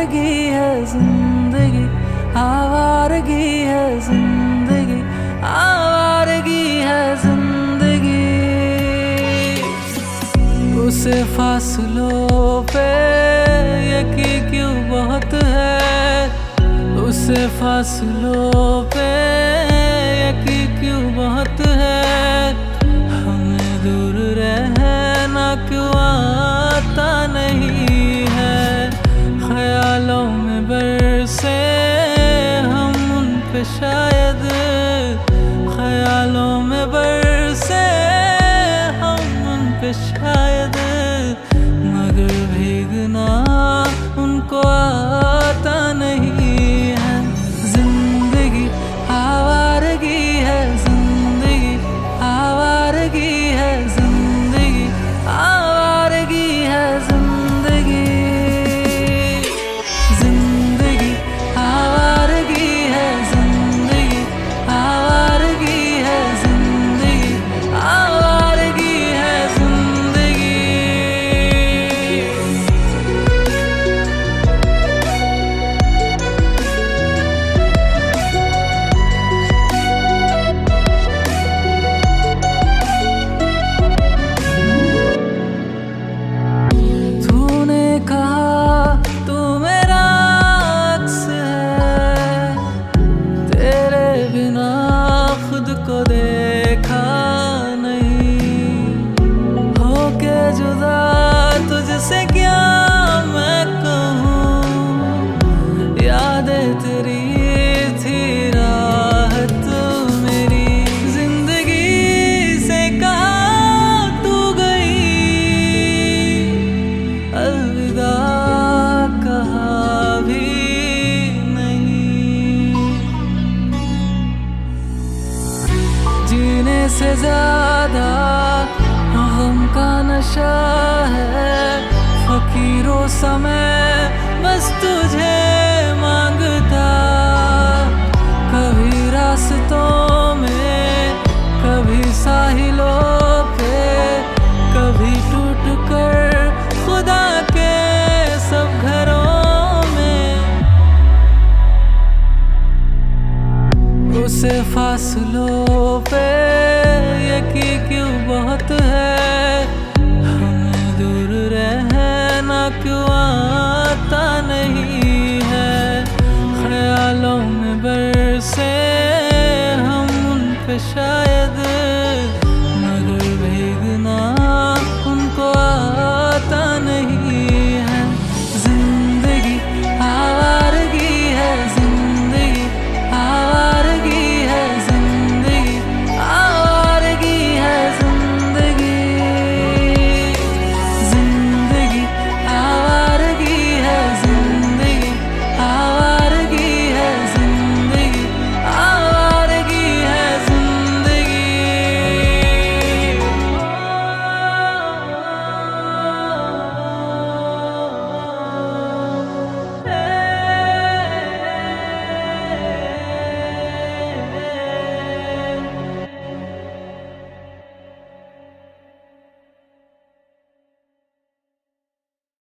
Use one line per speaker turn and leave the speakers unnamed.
आवारगी है ज़िंदगी, आवारगी है ज़िंदगी, आवारगी है ज़िंदगी। उसे फासलों पे यकी क्यों बहुत है? उसे फासलों पे यकी क्यों बहुत है? हमें दूर रहना क्यों पे शायद ख्यालों में बरसे हम उन पे शायद ज़्यादा गम का नशा है। फकीरों समय बस तुझे माँगता। कभी रास्तों में, कभी साहिलों पे, कभी टूट कर खुदा के सब घरों में। उसे फासलों पे यकी क्यों बहुत है? हमें दूर रहना क्यों आता नहीं है? ख्यालों में बरसे हम उन पे शायद